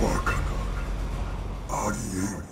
バカなありえん。